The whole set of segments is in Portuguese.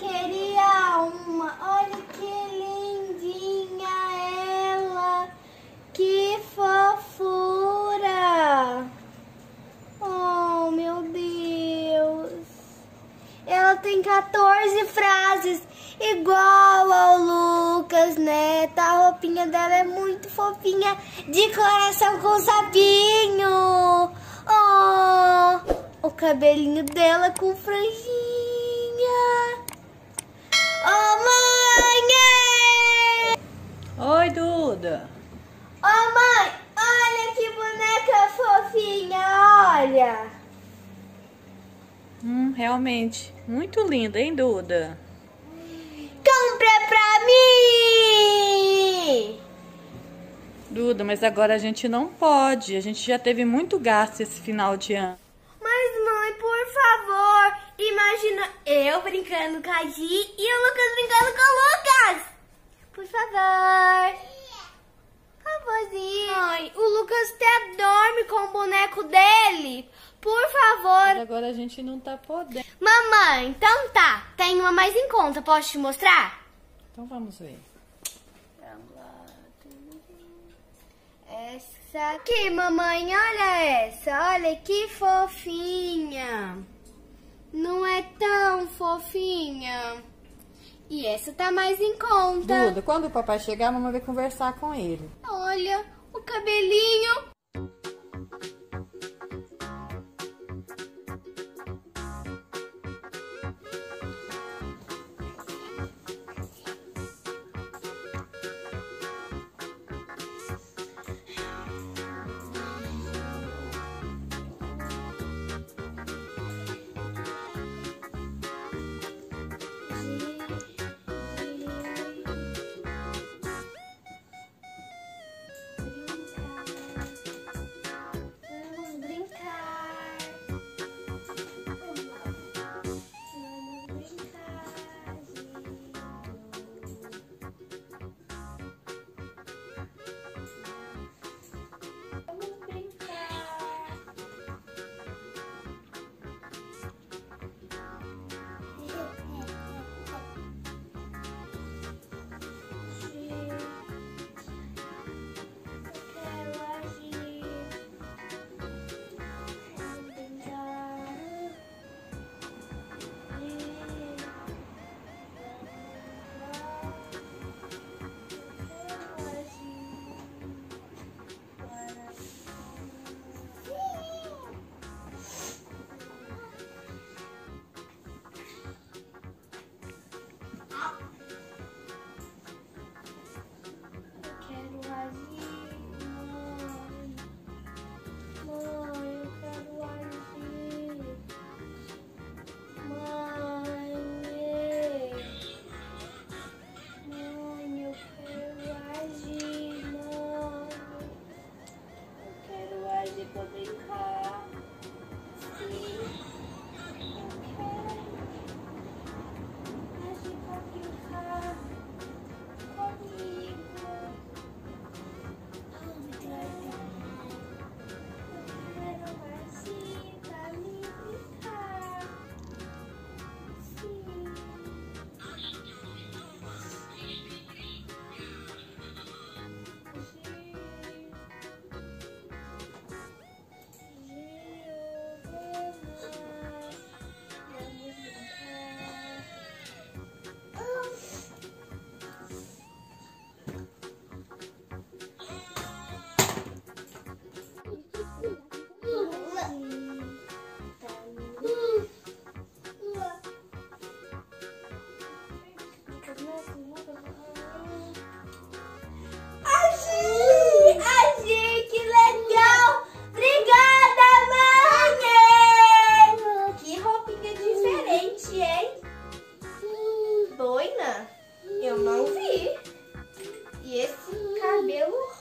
queria uma. Olha que lindinha ela. Que fofura. Oh, meu Deus. Ela tem 14 frases igual ao Lucas, né? Tá, a roupinha dela é muito fofinha, de coração com sapinho. Oh, o cabelinho dela com franjinha. Olha. Hum, realmente, muito linda, hein, Duda? Compra pra mim! Duda, mas agora a gente não pode. A gente já teve muito gasto esse final de ano. Mas, mãe, por favor, imagina eu brincando com a Gi e o Lucas brincando com o Lucas! Por favor. Favorzinho. Mãe, o Lucas até dorme com o boneco dele. Por favor. Mas agora a gente não tá podendo. Mamãe, então tá. Tem uma mais em conta. Posso te mostrar? Então vamos ver. Essa aqui, mamãe, olha essa. Olha que fofinha. Não é tão fofinha. E essa tá mais em conta. Duda, quando o papai chegar, a mamãe vai conversar com ele. Olha o cabelinho.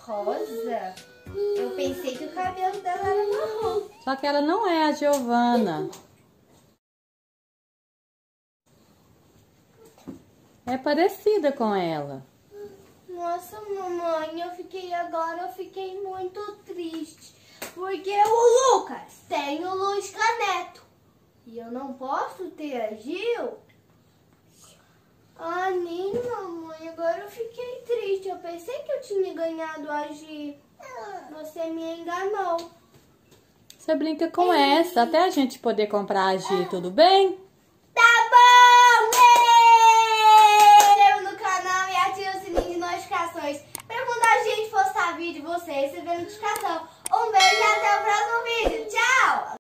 Rosa? Eu pensei que o cabelo dela era marrom. Só que ela não é a Giovana. É parecida com ela. Nossa, mamãe, eu fiquei agora, eu fiquei muito triste. Porque o Lucas tem o Luz Caneto. E eu não posso ter a Gil. Ah, nem, mamãe. Agora eu fiquei triste. Eu pensei que eu tinha ganhado a Gi. Você me enganou. Você brinca com essa até a gente poder comprar a Gi, tudo bem? Tá bom, meu.